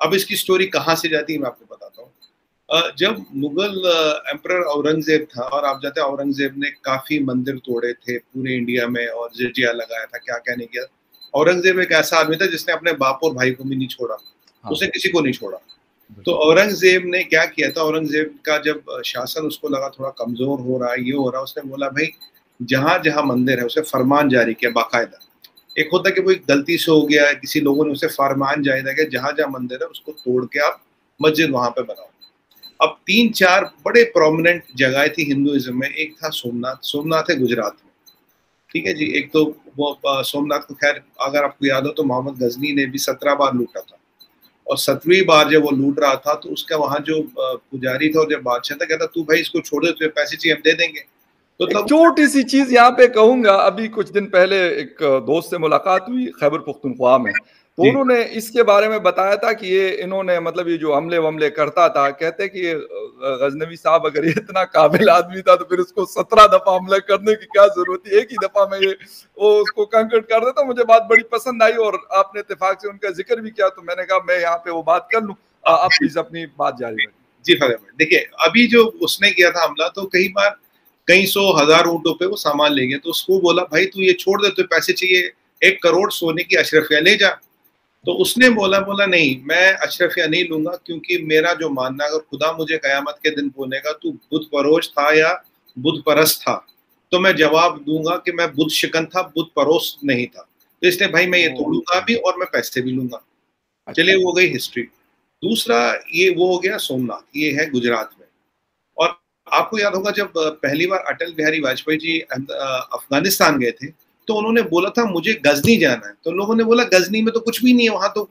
अब इसकी स्टोरी कहाँ से जाती है मैं आपको बताता हूँ। जब मुगल एम्पर औरंगज़ेब था और आप जाते औरंगज़ेब ने काफ़ी मंदिर तोड़े थे पूरे इंडिया में और जजिया लगाया था क्या क्या नहीं किया। औरंगज़ेब एक ऐसा आदमी था जिसने अपने बाप और भाई को भी नहीं छोड़ा। हाँ। उसने किसी को नहीं छोड़ा। तो औरंगज़ेब ने क्या किया था? औरंगज़ेब का जब शासन उसको लगा थोड़ा कमज़ोर हो रहा है ये हो रहा है उसने बोला भाई जहाँ जहाँ मंदिर है उसे फरमान जारी किया बाकायदा। एक होता है कि वो एक गलती से हो गया है, किसी लोगों ने उसे फरमान जारी किया जहाँ जहाँ मंदिर है, उसको तोड़ के आप मस्जिद वहाँ पे बनाओ। अब तीन चार बड़े प्रोमिनेंट जगह थी हिंदुइज्म में, एक था सोमनाथ सोमनाथ है गुजरात में। ठीक है जी, एक तो वो सोमनाथ को खैर, अगर आपको याद हो तो मोहम्मद गजनी ने भी सत्रह बार लूटा था। और सत्रहवीं बार जब वो लूट रहा था तो उसका वहाँ जो पुजारी था और जब बादशाह था, कहता, तू भाई इसको छोड़ दे, तुझे पैसे चाहिए, हम दे देंगे। तो तब छोटी सी चीज़ यहाँ पे कहूँगा अभी कुछ दिन पहले एक दोस्त से मुलाकात हुई खैबर पुख्तनख्वा में। तो उन्होंने इसके बारे में बताया था कि ये इन्होंने मतलब ये जो हमले वमले करता था कहते कि गजनवी साहब अगर ये इतना काबिल आदमी था तो फिर उसको सत्रह दफ़ा हमला करने की क्या ज़रूरत है एक ही दफ़ा में ये वो उसको कंकट कर देता मुझे बात बड़ी पसंद आई और आपने इतफाक से उनका ज़िक्र भी किया तो मैंने कहा मैं यहाँ पे वो बात कर लूँ आप प्लीज़ अपनी बात जारी रखें। जी फकर देखिए अभी जो उसने किया था हमला तो कई बार कई सौ हज़ार ऊँटों पे वो सामान ले गए। तो उसको बोला भाई तू ये छोड़ दे तो पैसे चाहिए। एक करोड़ सोने की अशरफिया ले जा। तो उसने बोला बोला नहीं मैं अशरफिया नहीं लूँगा क्योंकि मेरा जो मानना अगर खुदा मुझे कयामत के दिन बोलेगा तू बुद्ध परोज था या बुद्ध परस था? तो मैं जवाब दूँगा कि मैं बुद्ध शिकन था बुद्ध परोस नहीं था। तो इसलिए भाई मैं ये तोड़ूँगा भी और मैं पैसे भी लूँगा। अच्छा। चलिए वो गई हिस्ट्री। दूसरा ये वो हो गया सोमनाथ ये है गुजरात में। और आपको याद होगा जब पहली बार अटल बिहारी वाजपेयी जी अफ़गानिस्तान गए थे तो उन्होंने बोला था, मुझे गजनी जाना है। तो लोगों ने बोला, गजनी में तो कुछ भी नहीं है, वहाँ तो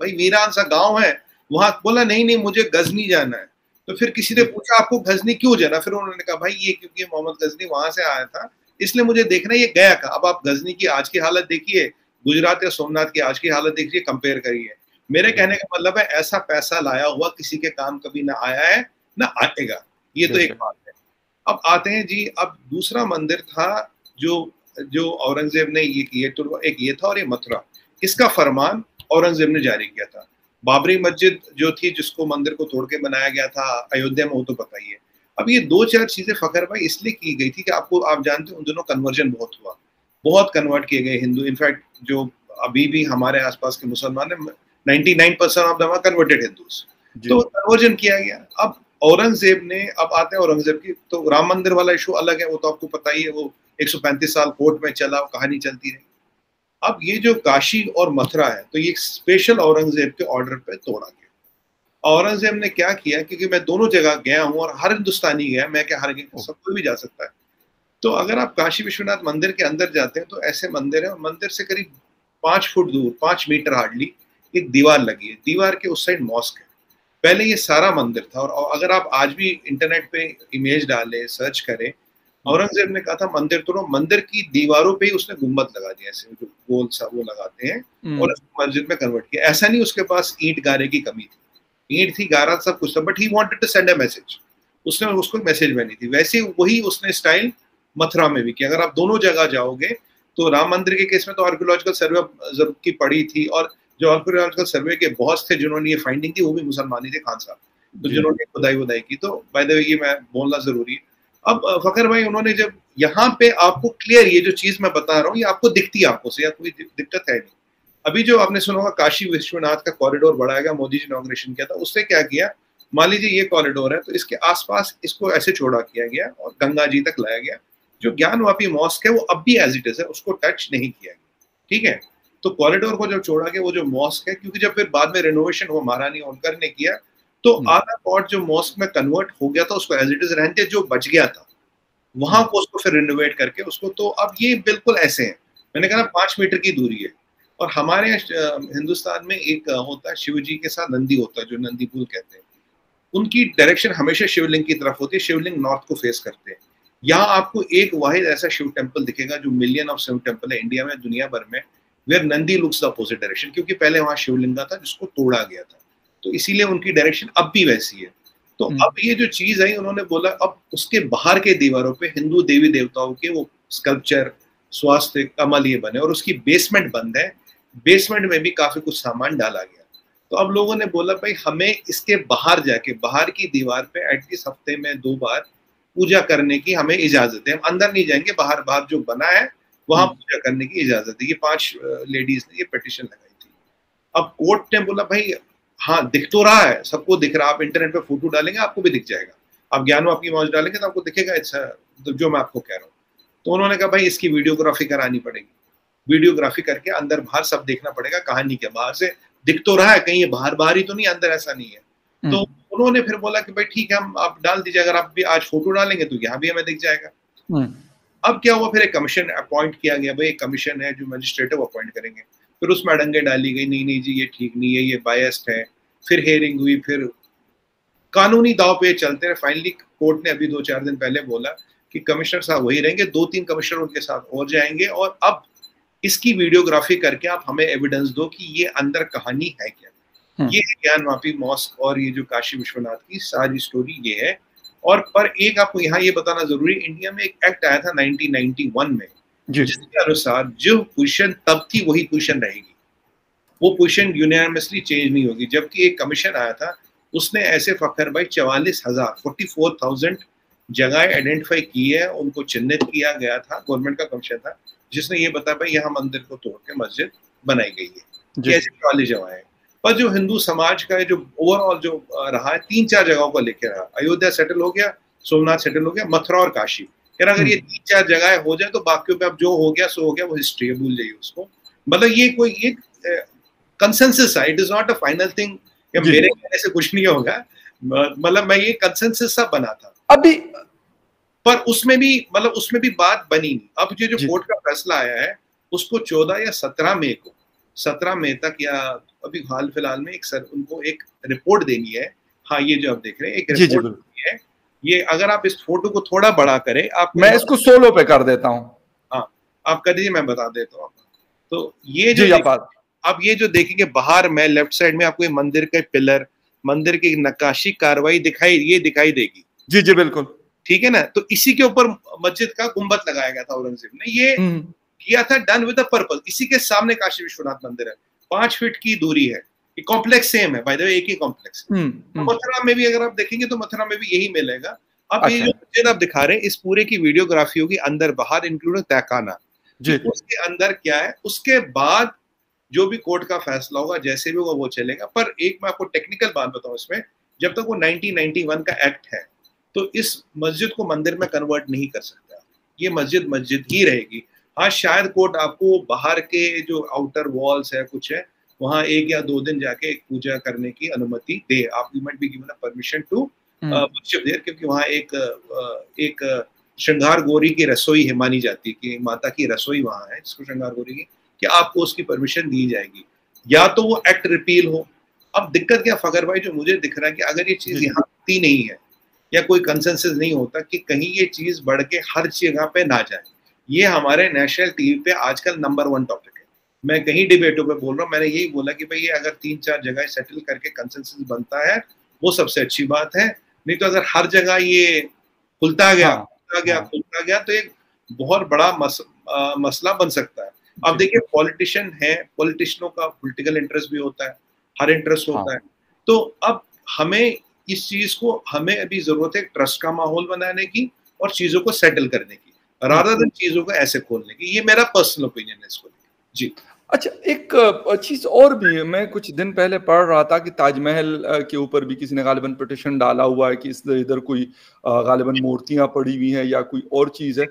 भाई वीरान सा गाँव है। वहाँ बोला, नहीं नहीं, मुझे गजनी जाना है। तो फिर किसी ने पूछा, आपको गजनी क्यों जाना? फिर उन्होंने कहा, भाई, ये क्योंकि मोहम्मद गजनी वहाँ से आया था, इसलिए मुझे देखना ये गया का अब आप गजनी की आज की हालत देखिए, गुजरात या सोमनाथ की आज की हालत देखिए कंपेयर करिए। मेरे कहने का मतलब है, ऐसा पैसा लाया हुआ, किसी के काम कभी ना आया है, ना आएगा। ये तो एक बात है। अब आते हैं जी अब दूसरा मंदिर था जो जो औरंगज़ेब ने ये किए तो एक ये था और ये मथुरा। इसका फरमान औरंगज़ेब ने जारी किया था। बाबरी मस्जिद जो थी जिसको मंदिर को तोड़ के बनाया गया था अयोध्या में वो तो बताइए। अब ये दो चार चीज़ें फखर भाई इसलिए की गई थी कि आपको आप जानते उन दोनों कन्वर्जन बहुत हुआ। बहुत कन्वर्ट किए गए हिंदू। इनफैक्ट जो अभी भी हमारे आसपास के मुसलमान है ninety nine percent of them converted Hindus तो कन्वर्जन किया गया। अब औरंगज़ेब ने अब आते हैं औरंगज़ेब की तो राम मंदिर वाला इशू अलग है वो तो आपको पता ही है वो 135 साल कोर्ट में चला कहानी चलती रही। अब ये जो काशी और मथुरा है तो ये स्पेशल औरंगज़ेब के ऑर्डर पे तोड़ा गया। औरंगज़ेब ने क्या किया क्योंकि मैं दोनों जगह गया हूँ और हर हिंदुस्तानी गया मैं क्या हर सब कोई भी जा सकता है। तो अगर आप काशी विश्वनाथ मंदिर के अंदर जाते हैं तो ऐसे मंदिर है और मंदिर से करीब पाँच फुट दूर पाँच मीटर हार्डली एक दीवार लगी है। दीवार के उस साइड मॉस्क है। पहले ये सारा मंदिर था और अगर आप आज भी इंटरनेट पे इमेज डालें सर्च करें औरंगज़ेब ने कहा था मंदिर तोड़ो मंदिर की दीवारों पे ही उसने गुंबद लगा दिया ऐसे जो गोल सा वो लगाते हैं हम्म। और मस्जिद में कन्वर्ट किया। ऐसा नहीं उसके पास ईंट गारे की कमी थी। ईंट थी गारा सब कुछ था but he wanted to send a message उसने उसको मैसेज बनी थी। वैसे वही उसने स्टाइल मथुरा में भी किया। अगर आप दोनों जगह जाओगे तो राम मंदिर के केस में तो आर्कोलॉजिकल सर्वे की पड़ी थी और जो आर्कोलॉजिकल सर्वे के बॉस थे जिन्होंने ये फाइंडिंग की वो भी मुसलमानी थे खान साहब। तो जिन्होंने खुदाई वुदाई की तो बाय द वे ये मैं बोलना ज़रूरी है। अब फकर भाई उन्होंने जब यहाँ पे आपको क्लियर ये जो चीज़ मैं बता रहा हूँ ये आपको दिखती है आपको से या कोई दिक्कत है नहीं। अभी जो आपने सुना होगा काशी विश्वनाथ का कॉरिडोर बढ़ाया गया मोदी जी ने इनोग्रेशन किया था उससे क्या किया? मान लीजिए ये कॉरिडोर है तो इसके आसपास इसको ऐसे छोड़ा किया गया और गंगा जी तक लाया गया। जो ज्ञानवापी मॉस्क है वो अब भी एज इट इज़ है उसको टच नहीं किया गया। ठीक है? तो कॉरिडोर को जब छोड़ा गया वो जो मॉस्क है क्योंकि जब फिर बाद में रेनोवेशन हुआ महारानी होनकर ने किया तो हम्म। आधा पॉट जो मॉस्क में कन्वर्ट हो गया था उसको एज इट इज़ रहते जो बच गया था वहाँ को उसको फिर रिनोवेट करके उसको तो अब ये बिल्कुल ऐसे है। मैंने कहा पाँच मीटर की दूरी है। और हमारे हिंदुस्तान में एक होता है शिव जी के साथ नंदी होता है जो नंदी पुल कहते हैं। उनकी डायरेक्शन हमेशा शिवलिंग की तरफ़ होती है शिवलिंग नॉर्थ को फेस करते हैं। यहाँ आपको एक वाहिद ऐसा शिव टेंपल दिखेगा जो मिलियन ऑफ़ शिव टेंपल है इंडिया में दुनिया भर में। Where Nandi looks the opposite direction क्योंकि पहले वहाँ शिवलिंगा था जिसको तोड़ा गया था। तो इसीलिए उनकी डायरेक्शन अब भी वैसी है। तो हम्म। अब ये जो चीज़ आई उन्होंने बोला अब उसके बाहर के दीवारों पे हिंदू देवी देवताओं के वो स्कल्पचर स्वास्थ्य कमल ये बने और उसकी बेसमेंट बंद है। बेसमेंट में भी काफ़ी कुछ सामान डाला गया। तो अब लोगों ने बोला भाई हमें इसके बाहर जाके बाहर की दीवार पे एटलीस्ट हफ़्ते में दो बार पूजा करने की हमें इजाज़त है। हम अंदर नहीं जाएँगे बाहर बाहर जो बना है वहाँ हम्म। पूजा करने की इजाज़त है। ये पाँच लेडीज़ ने ये पिटिशन लगाई थी। अब कोर्ट ने बोला भाई हाँ दिख तो रहा है सबको दिख रहा है। आप इंटरनेट पे फ़ोटो डालेंगे आपको भी दिख जाएगा। आप ज्ञान आपकी मौज डालेंगे तो आपको दिखेगा अच्छा तो जो मैं आपको कह रहा हूँ। तो उन्होंने कहा भाई इसकी वीडियोग्राफी करानी पड़ेगी। वीडियोग्राफी करके अंदर बाहर सब देखना पड़ेगा कहानी के बाहर से। दिख तो रहा है कहीं ये बाहर बाहर ही तो नहीं अंदर ऐसा नहीं है। तो हम्म। उन्होंने फिर बोला कि भाई ठीक है हम आप डाल दीजिए अगर आप भी आज फ़ोटो डालेंगे तो यहाँ भी हमें दिख जाएगा। हम्म। अब क्या हुआ? फिर एक कमीशन अपॉइंट किया गया। भाई एक कमीशन है जो मजिस्ट्रेटिव अपॉइंट करेंगे। फिर उसमें अडंगे डाली गई नहीं नहीं जी ये ठीक नहीं है ये बायस्ड है। फिर हेयरिंग हुई फिर कानूनी दाव पे चलते रहे। फाइनली कोर्ट ने अभी दो चार दिन पहले बोला कि कमिश्नर साहब वही रहेंगे। दो तीन कमिश्नर उनके साथ और जाएँगे। और अब इसकी वीडियोग्राफी करके आप हमें एविडेंस दो कि ये अंदर कहानी है क्या? हम्म। ये ज्ञान वापी मॉस्क और ये जो काशी विश्वनाथ की सारी स्टोरी ये है। और पर एक आपको यहाँ ये बताना ज़रूरी इंडिया में एक एक्ट आया था 1991 में जिसके अनुसार जो पोजिशन तब थी वही पोजिशन रहेगी। वो पोजिशन यूनियमसली चेंज नहीं होगी जबकि एक कमीशन आया था उसने ऐसे फखर भाई चवालीस हज़ार फोर्टी फोर थाउज़ेंड जगह आइडेंटिफाई की है उनको चिन्हित किया गया था गवर्नमेंट का कमीशन था जिसने ये बताया भाई यहाँ मंदिर को तोड़ के मस्जिद बनाई गई है। कैसे चवालीस जगह? पर जो हिंदू समाज का जो ओवरऑल जो रहा है तीन चार जगहों को लेकर रहा अयोध्या सेटल हो गया सोमनाथ सेटल हो गया मथुरा और काशी। यार अगर ये हम्म। तीन चार जगह हो जाए तो बाकी पे अब जो हो गया सो हो गया वो हिस्ट्री है भूल जाइए उसको। मतलब ये कोई एक कंसेंसस है it is not a final thing मेरे कहने से कुछ नहीं होगा। मतलब मैं ये कंसेंसस सा बना था। अभी पर उसमें भी मतलब उसमें भी बात बनी नहीं। अब ये जो कोर्ट का फैसला आया है उसको चौदह या सत्रह मई को सत्रह मई तक या अभी हाल फ़िलहाल में एक सर उनको एक रिपोर्ट देनी है। हाँ ये जो आप देख रहे हैं एक रिपोर्ट देनी है। ये अगर आप इस फ़ोटो को थोड़ा बड़ा करें आप मैं इसको सोलो पे कर देता हूँ। हाँ आप कर दीजिए मैं बता देता हूँ तो ये जो आप ये जो देखेंगे बाहर में लेफ़्ट साइड में आपको मंदिर के पिलर मंदिर की नक्काशी कार्रवाई दिखाई ये दिखाई देगी। जी जी बिल्कुल। ठीक है ना? तो इसी के ऊपर मस्जिद का गुंबद लगाया गया था औरंगज़ेब ने। ये हम्म। किया था डन विद पर्पज इसी के सामने काशी विश्वनाथ मंदिर है। पाँच फीट की दूरी है ये कॉम्प्लेक्स सेम है बाय द वे एक ही कॉम्प्लेक्स हम्म, हम्म। मथुरा में भी अगर आप देखेंगे तो मथुरा में भी यही मिलेगा अब अच्छा। ये जो मस्जिद आप दिखा रहे हैं इस पूरे की वीडियोग्राफी होगी अंदर बाहर इंक्लूडिंग तहखाना उसके अंदर क्या है उसके बाद जो भी कोर्ट का फैसला होगा जैसे भी होगा वो चलेगा। पर एक मैं आपको टेक्निकल बात बताऊँ इसमें जब तक वो 1991 का एक्ट है तो इस मस्जिद को मंदिर में कन्वर्ट नहीं कर सकता। ये मस्जिद मस्जिद ही रहेगी। हाँ शायद कोर्ट आपको बाहर के जो आउटर वॉल्स है कुछ है वहाँ एक या दो दिन जाके एक पूजा करने की अनुमति दे। आप you might be given permission to worship there क्योंकि वहाँ एक एक श्रृंगार गोरी की रसोई है मानी जाती है कि माता की रसोई वहाँ है जिसको श्रृंगार गोरी की कि आपको उसकी परमिशन दी जाएगी। या तो वो एक्ट रिपील हो। अब दिक्कत क्या फकर भाई जो मुझे दिख रहा है कि अगर ये चीज़ यहाँ होती नहीं है या कोई कंसेंसस नहीं होता कि कहीं ये चीज़ बढ़ के हर जगह पे ना जाए ये हमारे नेशनल टीवी पे आजकल नंबर वन टॉपिक है। मैं कहीं डिबेटों पे बोल रहा हूँ मैंने यही बोला कि भाई ये अगर तीन चार जगह सेटल करके कंसेंसस बनता है वो सबसे अच्छी बात है। नहीं तो अगर हर जगह ये खुलता गया हाँ, खुलता गया हाँ। खुलता गया तो एक बहुत बड़ा मस, आ, मसला बन सकता है। अब देखिए पॉलिटिशियन है पॉलिटिशियनों का पोलिटिकल इंटरेस्ट भी होता है हर इंटरेस्ट होता हाँ। है तो अब हमें इस चीज़ को हमें अभी ज़रूरत है ट्रस्ट का माहौल बनाने की और चीज़ों को सेटल करने की। राधा दिन चीज़ों को ऐसे खोलने की। ये मेरा पर्सनल ओपिनियन है इसको जी। अच्छा एक चीज़ और भी है। मैं कुछ दिन पहले पढ़ रहा था कि ताजमहल के ऊपर भी किसी ने गालिबन पिटिशन डाला हुआ है कि इस इधर कोई गालिबन मूर्तियाँ पड़ी हुई हैं या कोई और चीज़ है।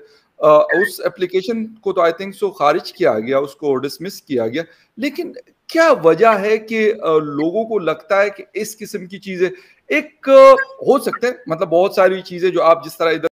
उस एप्लीकेशन को तो आई थिंक सो खारिज किया गया उसको डिसमिस किया गया। लेकिन क्या वजह है कि लोगों को लगता है कि इस किस्म की चीज़ें एक हो सकते हैं मतलब बहुत सारी चीज़ें जो आप जिस तरह इधर